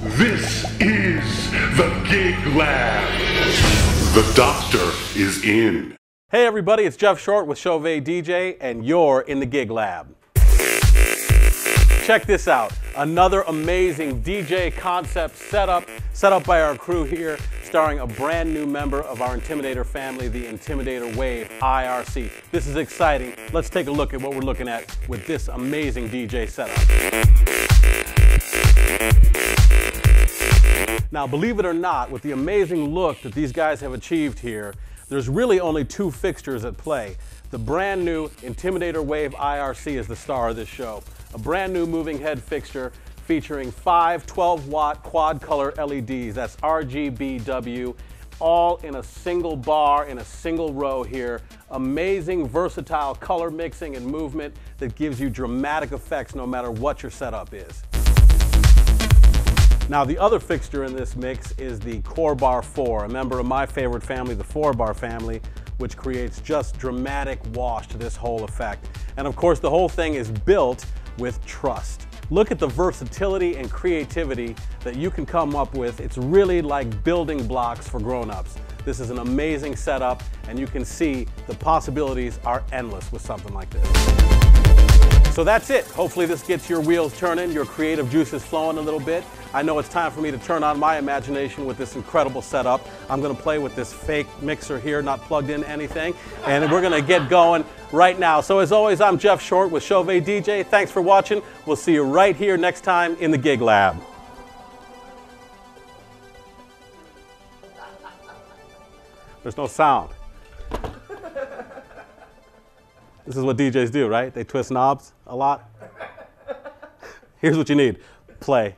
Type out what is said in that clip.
This is the Gig Lab. The doctor is in. Hey everybody, it's Geoff Short with Chauvet DJ, and you're in the Gig Lab. Check this out. Another amazing DJ concept setup, set up by our crew here, starring a brand new member of our Intimidator family, the Intimidator Wave IRC. This is exciting. Let's take a look at what we're looking at with this amazing DJ setup. Now, believe it or not, with the amazing look that these guys have achieved here, there's really only two fixtures at play. The brand new Intimidator Wave IRC is the star of this show. A brand new moving head fixture featuring five 12 watt quad color LEDs. That's RGBW, all in a single bar in a single row here. Amazing, versatile color mixing and movement that gives you dramatic effects no matter what your setup is. Now the other fixture in this mix is the COREbar 4, a member of my favorite family, the 4 Bar family, which creates just dramatic wash to this whole effect. And of course the whole thing is built with TRUSST. Look at the versatility and creativity that you can come up with. It's really like building blocks for grown-ups. This is an amazing setup and you can see the possibilities are endless with something like this. So that's it. Hopefully this gets your wheels turning, your creative juices flowing a little bit. I know it's time for me to turn on my imagination with this incredible setup. I'm gonna play with this fake mixer here, not plugged in anything, and we're gonna get going right now. So as always, I'm Geoff Short with Chauvet DJ. Thanks for watching. We'll see you right here next time in the Gig Lab. There's no sound. This is what DJs do, right? They twist knobs a lot. Here's what you need play.